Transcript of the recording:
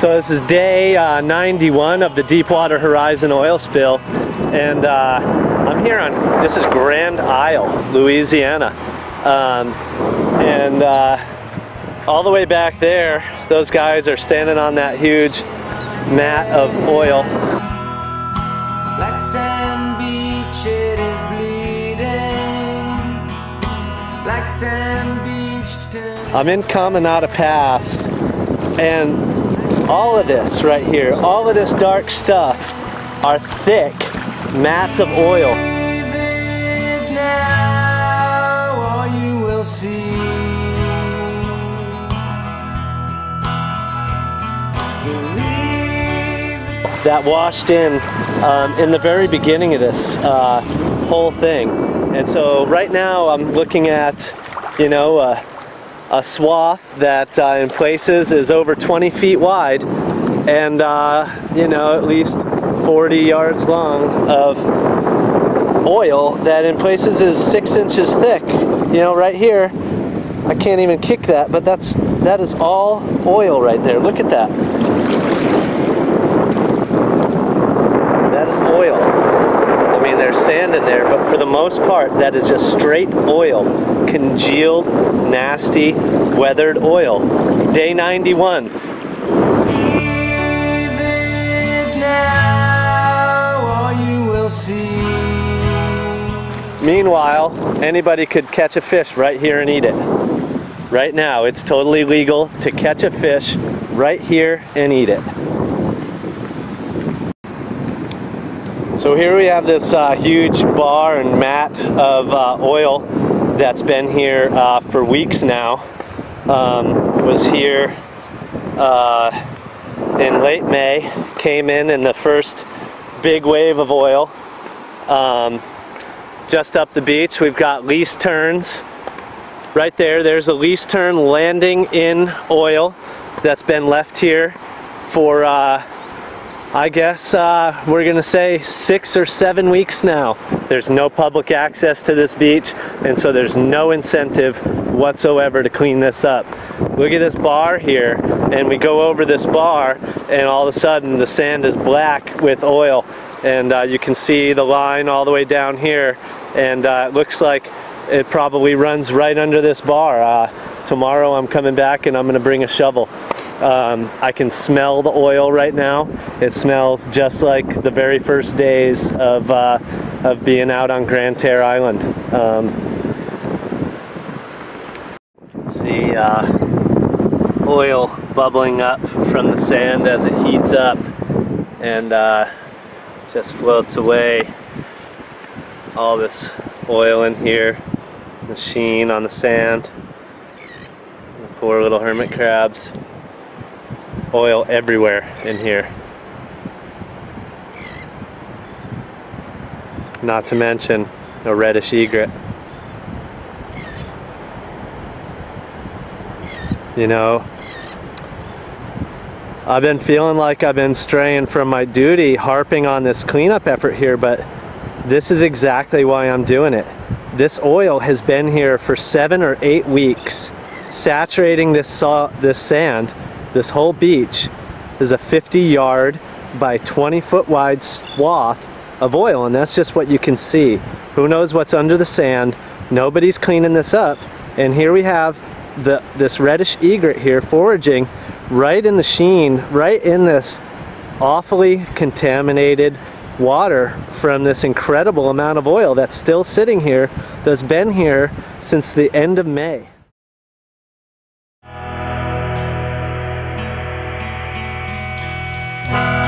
So this is day uh, 91 of the Deepwater Horizon oil spill, and uh, I'm here on, this is Grand Isle, Louisiana. Um, and uh, all the way back there, those guys are standing on that huge mat of oil. I'm in Caminada Pass and all of this right here, all of this dark stuff are thick mats of oil. That washed in um, in the very beginning of this uh, whole thing. And so right now I'm looking at, you know, uh, a swath that uh, in places is over 20 feet wide and uh, you know at least 40 yards long of oil that in places is six inches thick. You know right here I can't even kick that but that's that is all oil right there. Look at that. That is oil there's sand in there, but for the most part, that is just straight oil. Congealed, nasty, weathered oil. Day 91. Meanwhile, anybody could catch a fish right here and eat it. Right now, it's totally legal to catch a fish right here and eat it. So here we have this uh, huge bar and mat of uh, oil that's been here uh, for weeks now. Um, was here uh, in late May, came in in the first big wave of oil. Um, just up the beach we've got least terns. Right there, there's a least tern landing in oil that's been left here for uh, I guess uh, we're gonna say six or seven weeks now. There's no public access to this beach and so there's no incentive whatsoever to clean this up. Look at this bar here and we go over this bar and all of a sudden the sand is black with oil and uh, you can see the line all the way down here and uh, it looks like it probably runs right under this bar. Uh, tomorrow I'm coming back and I'm gonna bring a shovel. Um, I can smell the oil right now. It smells just like the very first days of, uh, of being out on Grand Terre Island. Um, see uh, oil bubbling up from the sand as it heats up and uh, just floats away. All this oil in here, the sheen on the sand, the poor little hermit crabs oil everywhere in here. Not to mention a reddish egret. You know, I've been feeling like I've been straying from my duty harping on this cleanup effort here, but this is exactly why I'm doing it. This oil has been here for seven or eight weeks, saturating this, saw, this sand this whole beach is a 50 yard by 20 foot wide swath of oil and that's just what you can see. Who knows what's under the sand. Nobody's cleaning this up and here we have the this reddish egret here foraging right in the sheen, right in this awfully contaminated water from this incredible amount of oil that's still sitting here that's been here since the end of May. Bye.